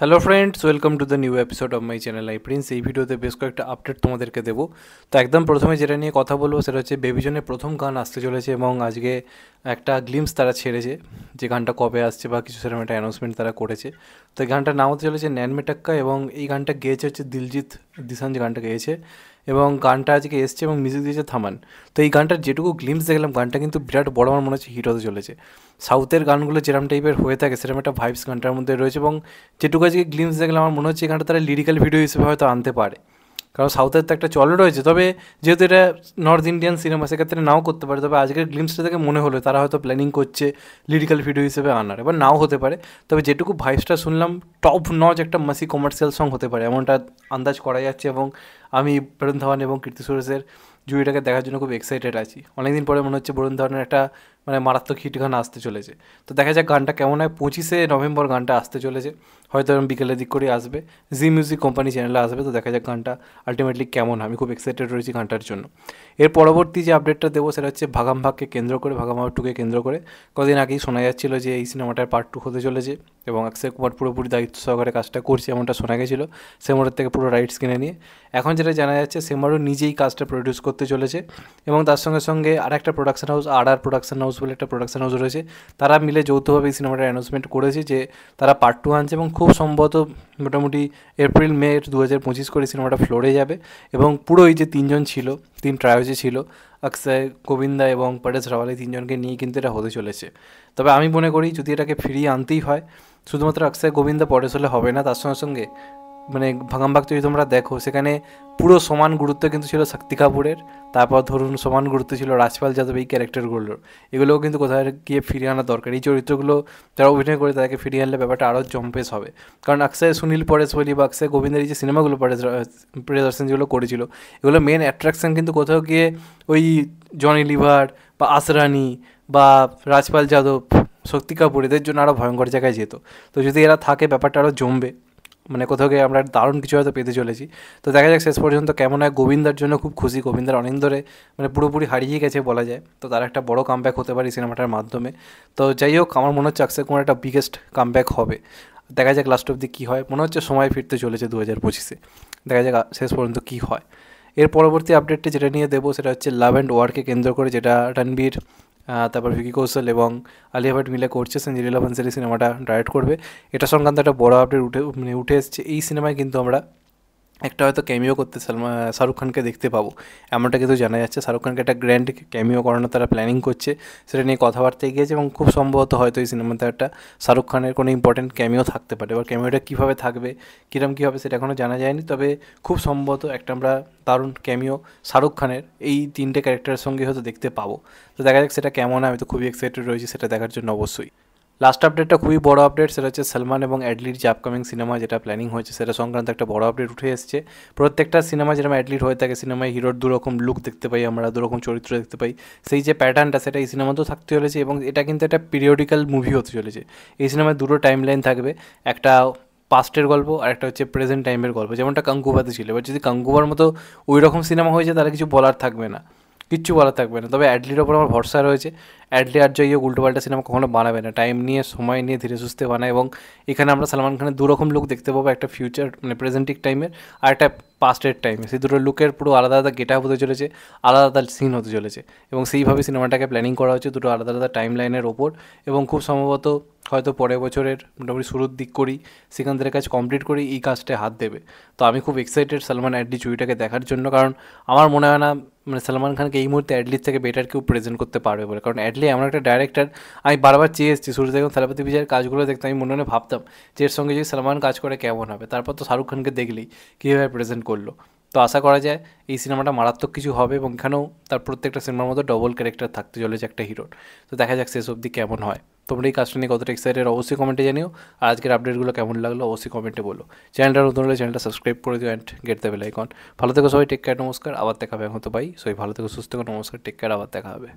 Hello friends welcome to the new episode of my channel I Prince এই ভিডিওতে বেশ কয়েকটা আপডেট তোমাদেরকে দেবো। তো একদম প্রথমে যেটা নিয়ে কথা বলব, সেটা হচ্ছে বেবিজনের প্রথম গান আসতে চলেছে এবং আজকে একটা গ্লিমস তারা ছেড়েছে যে গানটা কবে আসছে বা কিছু সেরকম একটা অ্যানাউন্সমেন্ট তারা করেছে। তো এই গানটার নাম হতে চলেছে ন্যান মেটাক্কা এবং এই গানটা গেয়েছে হচ্ছে দিলজিৎ, দিশান যে গানটা গেয়েছে। এবং গানটা আজকে এসছে এবং মিউজিক দিয়েছে থামান। তো এই গানটার যেটুকু গ্লিমস দেখলাম, গানটা কিন্তু বিরাট বড় আমার মনে হচ্ছে হিট হতে চলেছে। সাউথের গানগুলো যেরকম টাইপের হয়ে থাকে সেরকম একটা ভাইবস গানটার মধ্যে রয়েছে এবং যেটুকু আজকে গ্লিমস দেখলাম, আমার মনে হচ্ছে এই গানটা তারা লিরিক্যাল ভিডিও হিসেবে হয়তো আনতে পারে। কারণ সাউথের তো একটা চল রয়েছে। তবে যেহেতু এটা নর্থ ইন্ডিয়ান সিনেমা সেক্ষেত্রে নাও করতে পারে। তবে আজকের গ্লিমসটা থেকে মনে হলো, তারা হয়তো প্ল্যানিং করছে লিরিক্যাল ভিডিও হিসেবে আনার। এবার নাও হতে পারে। তবে যেটুকু ভাইসটা শুনলাম টপ নজ একটা মাসি কমার্শিয়াল সং হতে পারে। এমনটা আন্দাজ করা যাচ্ছে এবং আমি বরুণ ধাওয়ান এবং কীর্তি সুরেশের জুড়িটাকে দেখার জন্য খুব এক্সাইটেড আছি। অনেকদিন পরে মনে হচ্ছে বরুণ ধাওয়ানের একটা মানে মারাত্মক হিট গান আসতে চলেছে। তো দেখা যাক গানটা কেমন হয়। পঁচিশে নভেম্বর গানটা আসতে চলেছে। হয়তো এরকম বিকেলের দিক করে আসবে। জি মিউজিক কোম্পানি চ্যানেলে আসবে। তো দেখা যাক গানটা আলটিমেটলি কেমন আমি খুব এক্সাইটেড রয়েছি গানটার জন্য। এর পরবর্তী যে আপডেটটা দেবো সেটা হচ্ছে ভাগাম ভাগকে কেন্দ্র করে, ভাগাম ভাগ টুকে কেন্দ্র করে। কদিন আগেই শোনা যাচ্ছিল যে এই সিনেমাটার পার্ট টু হতে চলেছে। এবং অক্ষয় কুমার পুরোপুরি দায়িত্ব সহকারে কাজটা করছে, এমনটা শোনা গেছিল। সেমোরের থেকে পুরো রাইটস কিনে নিয়ে। এখন যেটা জানা যাচ্ছে সেমারও নিজেই কাজটা প্রডিউস করতে চলেছে এবং তার সঙ্গে সঙ্গে আর একটা প্রোডাকশন হাউস আর আর প্রোডাকশন হাউস বলে একটা প্রোডাকশন হাউস রয়েছে। তারা মিলে যৌথভাবে এই সিনেমাটার অ্যানাউন্সমেন্ট করেছে যে তারা পার্ট টু আনছে এবং খুব সম্ভবত মোটামুটি এপ্রিল মে দু হাজার পঁচিশ করে সিনেমাটা ফ্লোরে যাবে এবং পুরো এই যে তিনজন ছিল, তিন ট্রায়োজে ছিল অক্ষয় গোবিন্দা এবং পরেশ রাওয়াল এই তিনজনকে নিয়ে কিন্তু এটা হতে চলেছে। তবে আমি মনে করি, যদি এটাকে ফিরিয়ে আনতেই হয় শুধুমাত্র অক্ষয় গোবিন্দা পরেশ হলে হবে না, তার সঙ্গে সঙ্গে মানে ভাগামভাগ যদি তোমরা দেখো, সেখানে পুরো সমান গুরুত্ব কিন্তু ছিল শক্তি কাপুরের, তারপর ধরুন সমান গুরুত্ব ছিল রাজপাল যাদব এই ক্যারেক্টারগুলোর। এগুলোও কিন্তু কোথায় গিয়ে ফিরিয়ে আনা দরকার। এই চরিত্রগুলো যারা অভিনয় করে তাদেরকে ফিরিয়ে আনলে ব্যাপারটা আরও জম্পেস হবে। কারণ অক্ষয় সুনীল পরেশ বলি বা অক্ষয় গোবিন্দের এই যে সিনেমাগুলো প্রিয়দর্শন যেগুলো করেছিল, এগুলো মেন অ্যাট্রাকশন কিন্তু কোথাও গিয়ে ওই জনি লিভার বা আসরানি বা রাজপাল যাদব শক্তি কাপুর এদের জন্য আরও ভয়ঙ্কর জায়গায় যেত। তো যদি এরা থাকে, ব্যাপারটা আরও জমবে। মানে কোথাও গিয়ে আমরা দারুণ কিছু হয়তো পেতে চলেছি। তো দেখা যাক শেষ পর্যন্ত কেমন হয়। গোবিন্দার জন্য খুব খুশি। গোবিন্দার অনেক ধরে মানে পুরোপুরি হারিয়ে গেছে বলা যায়। তো তার একটা বড় কামব্যাক হতে পারে সিনেমাটার মাধ্যমে। তো যাই হোক, আমার মনে হচ্ছে অক্ষয় কুমার একটা বিগেস্ট কামব্যাক হবে। দেখা যাক লাস্ট অব্দি কী হয়। মনে হচ্ছে সময় ফিরতে চলেছে দু হাজার পঁচিশে। দেখা যাক শেষ পর্যন্ত কী হয়। এর পরবর্তী আপডেটটি যেটা নিয়ে দেবো সেটা হচ্ছে লাভ অ্যান্ড ওয়ারকে কেন্দ্র করে যেটা রণবীর তারপর ভিকি কৌশল এবং আলিয়া ভাট মিলে করছে সঞ্জিলীলা ভান্সালি সিনেমাটা ডাইরেক্ট করবে। এটা সংক্রান্ত একটা বড় আপডেট উঠে মানে উঠে এসছে। এই সিনেমায় কিন্তু আমরা একটা হয়তো ক্যামিও করতে সালমা, শাহরুখ খানকে দেখতে পাবো। এমনটা কিন্তু জানা যাচ্ছে। শাহরুখ খানকে একটা গ্র্যান্ড ক্যামিও করানোর তারা প্ল্যানিং করছে। সেটা নিয়ে কথাবার্তায় গিয়েছে এবং খুব সম্ভবত হয়তো এই সিনেমাতে একটা শাহরুখ খানের কোনো ইম্পর্টেন্ট ক্যামিও থাকতে পারে। এবার ক্যামিওটা কীভাবে থাকবে কীরকম কী হবে সেটা এখনও জানা যায়নি। তবে খুব সম্ভবত একটা আমরা দারুণ ক্যামিও শাহরুখ খানের এই তিনটে ক্যারেক্টারের সঙ্গে হয়তো দেখতে পাবো। তো দেখা যাক সেটা কেমন আমি তো খুবই এক্সাইটেড রয়েছি সেটা দেখার জন্য অবশ্যই। লাস্ট আপডেটটা খুবই বড় আপডেট সেটা হচ্ছে সলমান এবং অ্যাডলির যে আপকামিং সিনেমা যেটা প্ল্যানিং হয়েছে, সেটা সংক্রান্ত একটা বড় আপডেট উঠে এসেছে। প্রত্যেকটা সিনেমা যেরকম অ্যাডলিট হয়ে থাকে সিনেমায় হিরোর দুরকম লুক দেখতে পাই আমরা, দুরকম চরিত্র দেখতে পাই। সেই যে প্যাটার্নটা সেটা এই সিনেমাতেও থাকতে চলেছে এবং এটা কিন্তু একটা পিরিয়ডিক্যাল মুভি হতে চলেছে। এই সিনেমায় দুটো টাইম লাইন থাকবে, একটা পাস্টের গল্প আর একটা হচ্ছে প্রেজেন্ট টাইমের গল্প। যেমনটা কাঙ্কুবাতে ছিল, এবার যদি কাঙ্কুবার মতো ওই রকম সিনেমা হয়েছে তাহলে কিছু বলার থাকবে না। কিচ্ছু বলা থাকবে না। তবে অ্যাডলির ওপর আমার ভরসা রয়েছে। অ্যাডলি আর জয় উল্টোপাল্টা সিনেমা কখনো বানাবে না। টাইম নিয়ে, সময় নিয়ে, ধীরে সুস্থে বানায় এবং এখানে আমরা সালমান খানের দুরকম লোক দেখতে পাবো একটা ফিউচার মানে প্রেজেন্টিক টাইমের আর একটা পাস্টের টাইমে সেই দুটো লুকের পুরো আলাদা আলাদা গেট আপ হতে চলেছে, আলাদা আলাদা সিন হতে চলেছে। এবং সেইভাবে সিনেমাটাকে প্ল্যানিং করা হচ্ছে দুটো আলাদা আলাদা টাইম লাইনের ওপর। এবং খুব সম্ভবত হয়তো পরের বছরের মোটামুটি শুরুর দিক করি, সেখানদের কাজ কমপ্লিট করি, এই কাজটায় হাত দেবে। তো আমি খুব এক্সাইটেড সালমান অ্যাডলি চুরিটাকে দেখার জন্য, কারণ আমার মনে হয় না মানে সালমান খানকে এই মুহূর্তে অ্যাডলির থেকে বেটার কেউ প্রেজেন্ট করতে পারবে বলে। কারণ অ্যাডলি এমন একটা ডাইরেক্টর আমি বারবার চেয়ে এসেছি শুরু থেকে থালাপতি বিজয়ের কাজগুলো দেখতে আমি মনে মনে ভাবতাম যে এর সঙ্গে যদি সালমান কাজ করে কেমন হবে? তারপর তো শাহরুখ খানকে দেখলেই, কীভাবে প্রেজেন্ট করল। তো আশা করা যায় এই সিনেমাটা মারাত্মক কিছু হবে এবং এখানেও তার প্রত্যেকটা সিনেমার মতো ডবল ক্যারেক্টার থাকতে চলেছে একটা হিরোর তো দেখা যাক শেষ অবধি কেমন হয়। তোমরা এই কাজটা নিয়ে কতটা এক্সাইটেড অবশ্যই কমেন্টে জানিও। আর আজকের আপডেটগুলো কেমন লাগল অবশ্যই কমেন্টে বলো। চ্যানেলটা নতুন হলে চ্যানেলটা সাবস্ক্রাইব করে দিও অ্যান্ড গেট দ্য বেল ভালো থেকো সবাই টেক কেয়ার নমস্কার। আবার দেখা হবে এখন তো পাই সবাই ভালো থেকো, সুস্থ থেকো, নমস্কার টেক কেয়ার আবার দেখা হবে।